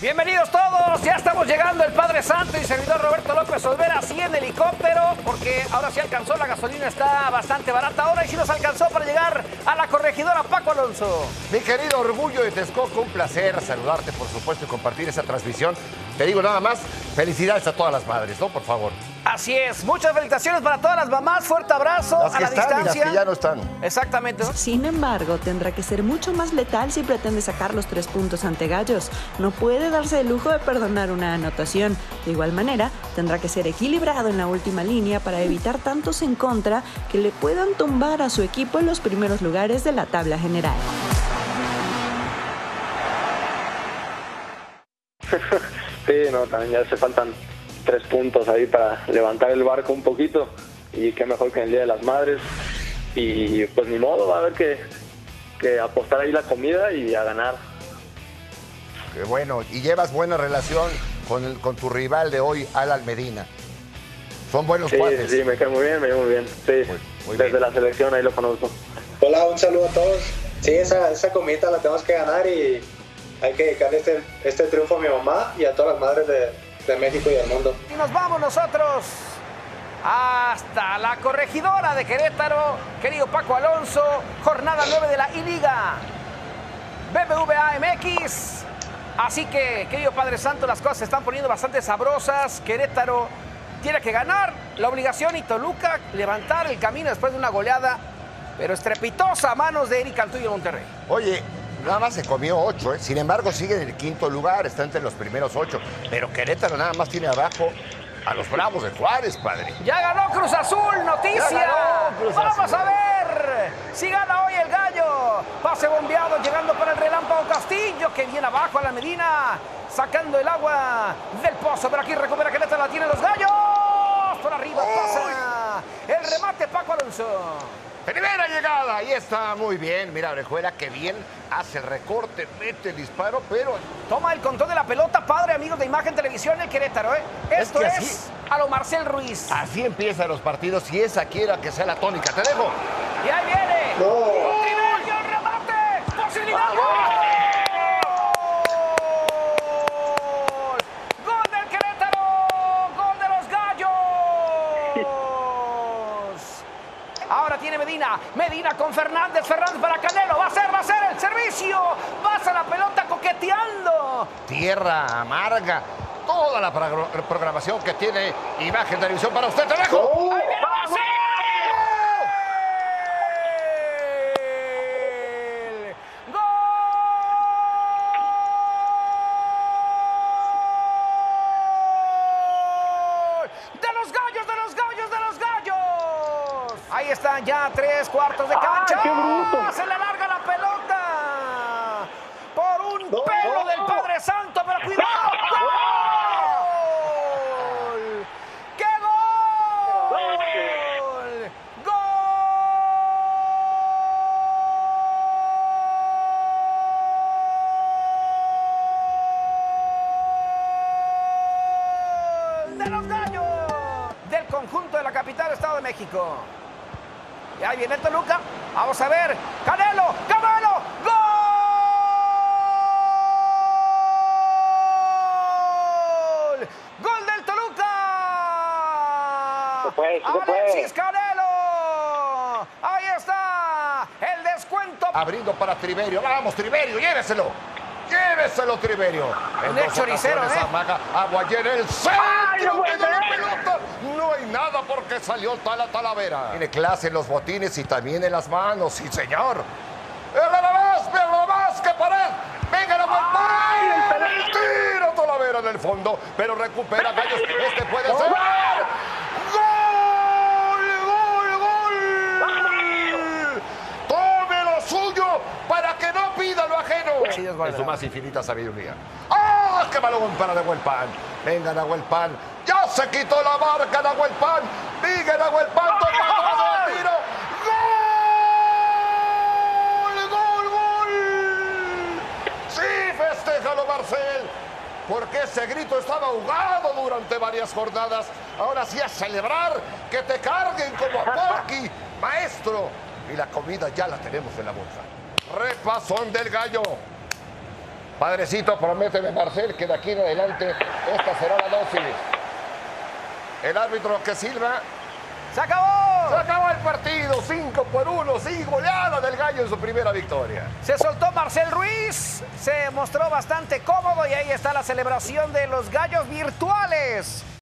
Bienvenidos todos, ya estamos llegando el Padre Santo y servidor Roberto López Olvera, así en helicóptero, porque ahora sí alcanzó, la gasolina está bastante barata. Ahora y sí nos alcanzó para llegar a la corregidora Paco Alonso. Mi querido Orgullo de Texcoco, un placer saludarte, por supuesto, y compartir esa transmisión. Te digo nada más, felicidades a todas las madres, ¿no? Por favor. Así es, muchas felicitaciones para todas las mamás, fuerte abrazo Las a que la están y las distancia. que ya no están. Exactamente. ¿no? Sin embargo, tendrá que ser mucho más letal si pretende sacar los tres puntos ante Gallos. No puede darse el lujo de perdonar una anotación. De igual manera, tendrá que ser equilibrado en la última línea para evitar tantos en contra que le puedan tumbar a su equipo en los primeros lugares de la tabla general. Sí, no, también ya hace faltan tres puntos ahí para levantar el barco un poquito y qué mejor que en el Día de las Madres y pues ni modo, va a haber que, que apostar ahí la comida y a ganar. Qué bueno, y llevas buena relación con, el- con tu rival de hoy, Alan Medina. Son buenos Sí, cuates. sí, me cae muy bien, me cae muy bien. Sí, muy desde bien. la selección ahí lo conozco. Hola, un saludo a todos. Sí, esa, esa la tenemos que ganar y hay que dedicarle este, este triunfo a mi mamá y a todas las madres de, de México y del mundo. Y nos vamos nosotros hasta la corregidora de Querétaro, querido Paco Alonso, jornada 9 de la I-Liga, BBVA MX. Así que, querido Padre Santo, las cosas se están poniendo bastante sabrosas. Querétaro tiene que ganar la obligación y Toluca levantar el camino después de una goleada, pero estrepitosa a manos de Eric Cantú y Monterrey. Oye, nada más se comió ocho, ¿eh? Sin embargo, sigue en el quinto lugar, está entre los primeros ocho. Pero Querétaro nada más tiene abajo a los Bravos de Juárez, padre. Ya ganó Cruz Azul, noticia. Ya ganó Cruz Vamos a ver si gana hoy el gallo. Pase bombeado llegando para el relámpago Castillo, que viene abajo a la Medina, sacando el agua del pozo. Pero aquí recupera Querétaro, la tiene los gallos. Por arriba pasa el remate Paco Alonso. Primera llegada, ahí está muy bien. Mira, Orejuela, que bien hace el recorte, mete el disparo, pero Toma el control de la pelota, padre, amigos de Imagen Televisión, el Querétaro, ¿eh? Es Esto es, así- a lo Marcel Ruiz. así empiezan los partidos y esa quiera que sea la tónica. Te dejo. Y ahí viene. No. Triveño, remate. Posibilidad. ¡Gol! ¡Gol del Querétaro! ¡Gol de los gallos! Ahora tiene Medina. Medina con Fernández. Fernández para Canelo. Va a ser, va a ser el servicio. Pasa la pelota coqueteando. Tierra amarga. Toda la progr- programación que tiene Imagen Televisión para usted. Te dejo. ¡Oh! ¡Ahí viene Brasil! ¡Gol! ¡De los gallos, de los gallos, de los gallos! Ahí están ya tres cuartos de cancha. qué bruto! ¡Se le larga la pelota! Por un No, pelo no. del Padre Santo, pero cuidado. ¡Gol! ¡Qué gol! ¡Gol! ¡De los gallos! Del conjunto de la capital Estado de México. Y ahí viene el Toluca. Vamos a ver. Canelo, Canelo, gol. Gol del Toluca. Se puede, se puede. Alexis Canelo. Ahí está. El descuento. Abriendo para Triverio. Vamos, Triverio, lléveselo. Lléveselo, Triverio. Dos choricero, ¿eh? en el centro la pelota. No hay nada porque salió Tala Talavera. Tiene clase en los botines y también en las manos, sí, señor. ¡El más, pero más que pared! ¡Venga la vuelta! ¡El tiro Talavera en el fondo! Pero recupera Gallos. Este puede ser. ¡Gol! ¡Gol! ¡Gol! ¡Tome lo suyo para que no pida lo ajeno! Sí, Dios guarde. En su más infinita sabiduría. ¡Ah! ¡Qué balón para Nahuel Pan! Venga, Nahuel Pan. ¡Ya se quitó la marca, Nahuel Pan! ¡Sigue Nahuel Pan! ¡Toma el tiro! ¡Gol! ¡Gol, gol! ¡Sí, festéjalo, Marcel! Porque ese grito estaba ahogado durante varias jornadas. Ahora sí a celebrar que te carguen como a Porky, maestro. Y la comida ya la tenemos en la bolsa. Repasón del gallo. Padrecito, prométeme, Marcel, que de aquí en adelante esta será la dosis. El árbitro que silba. ¡Se acabó! Se acabó el partido, 5 por 1, sí, goleada del gallo en su primera victoria. Se soltó Marcel Ruiz, se mostró bastante cómodo y ahí está la celebración de los gallos virtuales.